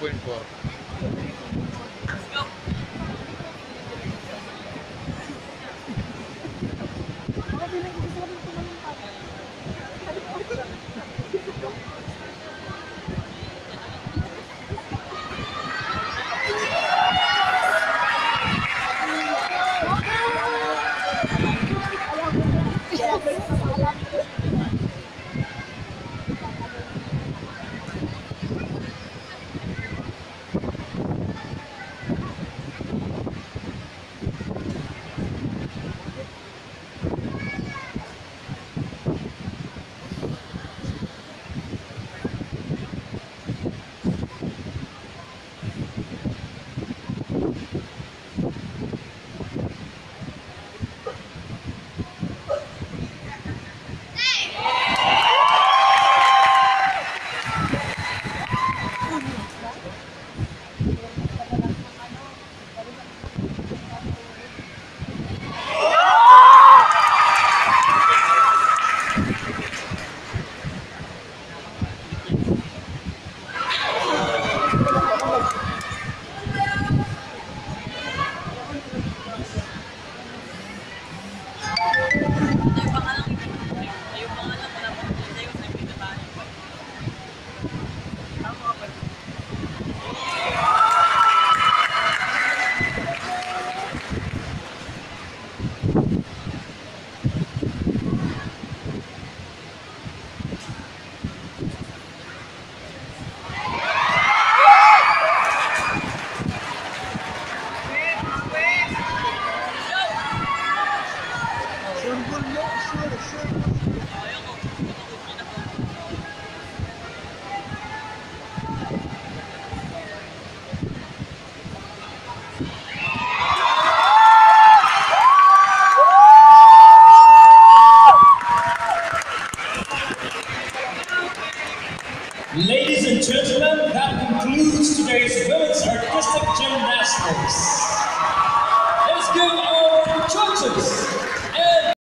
5.4. Ladies and gentlemen, that concludes today's women's artistic gymnastics.